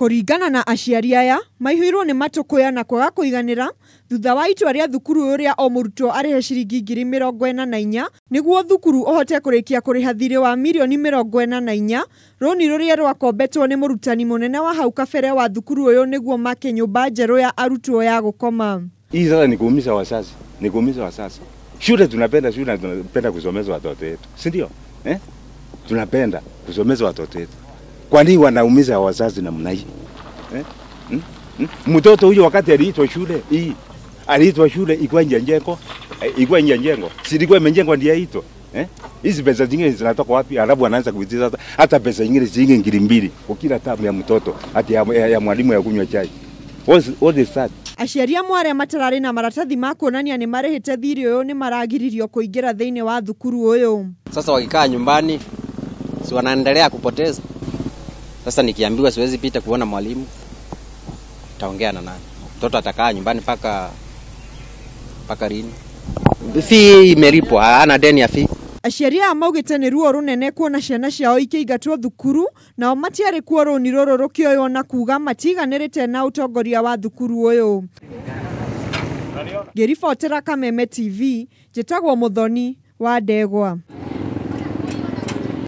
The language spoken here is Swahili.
kũringana na aciari aya maihũirwo nĩ matũkũya na kwaga kũiganĩra thutha wa itua rĩa thukuru ũrĩa o mũrutwo arĩhe ciringi ngiri mĩrongo ĩna na inya nĩguo thukuru ũhote kũrĩkia kũrĩha thirĩ wa mirioni mĩrongo ĩna na inya rũni rũrĩa rwakombetwo nĩ mũrutani mũnene wa hau kabere wa thukuru ũyũ nĩguo make nyũmba njerũ ya arutwo ya gũkoma Hii sasa ni kuumiza wazazi, ni kuumiza wazazi. Shule tunapenda shule, na tunapenda kusomeza watoto wetu, si ndio? Eh? Tunapenda kusomeza watoto wetu. Kwa nini wanaumiza wazazi namna hii? Eh? Hmm? Hmm? Mtoto huyo wakati aliitwa shule hii aliitwa shule ikuwa nje njengo, eh, ikuwa nje njengo, si ilikuwa imejengwa ndio aitwa eh? Hizi pesa zingine zinatoka wapi? Alafu anaanza kuitiza hata, hata pesa nyingine shilingi ngiri mbili kwa kila tamu ya mtoto ati ya, ya, ya mwalimu ya kunywa chai. What is, what is that? aciari amwe arĩa matararĩ na maratathi ma kuonania nĩ marĩhĩte thirĩ ũyũ nĩ maragiririo kũingĩra thĩinĩ wa thukuru ũyũ Sasa wakikaa nyumbani, si wanaendelea kupoteza. Sasa nikiambiwa siwezi pita kuona mwalimu, taongea na nani? Mtoto atakaa nyumbani mpaka mpaka lini? Fee imelipwa, hana deni ya fi aciari aya maugite ni ruo rũnene kuona ciana ciao ikĩingatwo thukuru nao matiarĩ kuo rũni rũrũ rũkĩoywo na kuuga matiganĩrĩte na ũtongoria wa thukuru ũyũ ngĩribotera kameme tv njĩtagwo mũthoni wa ndegwa